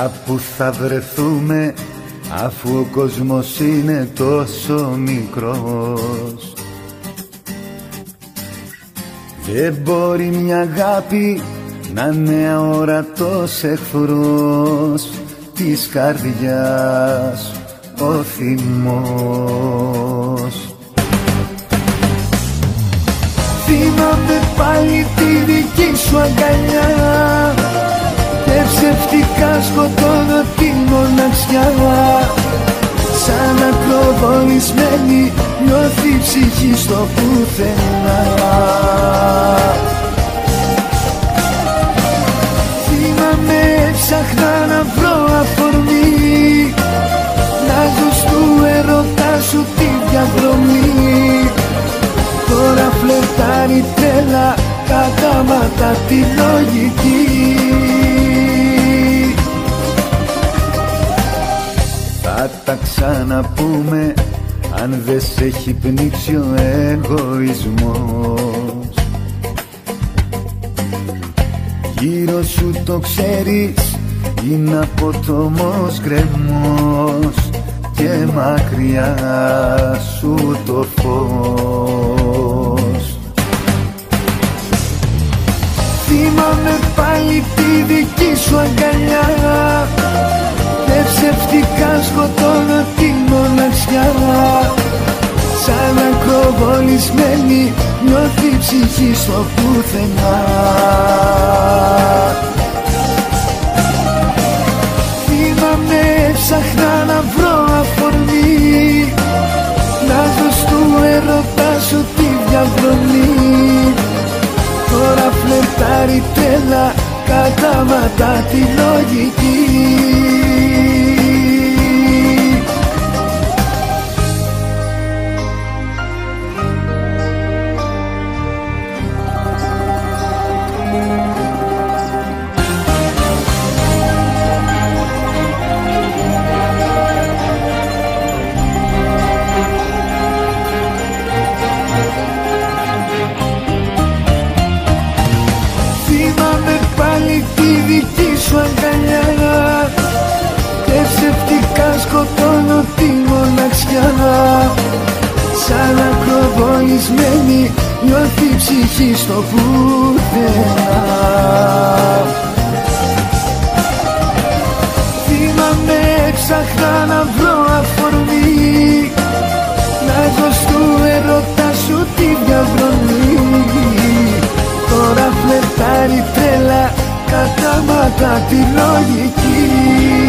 Κάπου θα βρεθούμε αφού ο κόσμος είναι τόσο μικρός. Δεν μπορεί μια αγάπη να είναι αόρατος εχθρός της καρδιάς ο θυμός. Θυμάμαι πάλι μοναξιά Σαν ακροβολισμένη νιώθει η ψυχή στο πουθενά. Θυμάμαι ψαχνά να βρω αφορμή. Να ζω του ερωτά σου τη διαδρομή. Τώρα φλερτάρει τρέλα κατάματα τη λογική ξαναπούμε αν δεν σε έχει πνίξει ο εγωισμός. Γύρω σου το ξέρεις είναι απότομος γκρεμός και μακριά σου το φως. Θυμάμαι πάλι τη δική σου αγκαλιά και ψευτικά σκοτώνω τη μοναξιά σαν ακροβολισμένη νιώθει η ψυχή στο πουθενά Θυμάμαι ψαχνά να βρω αφορμή Να δω του ερωτά σου τη διαδρομή Τώρα φλερτάρει τρέλα κατάματα τη λογική ακροβολισμένη νιώθει η ψυχή στο πουθενά. Θυμάμαι ψαχνά να βρω αφορμή. Να έχω στου ερωτά σου τη διαδρομή Τώρα φλερτάρει τρέλα κατάματα τη λογική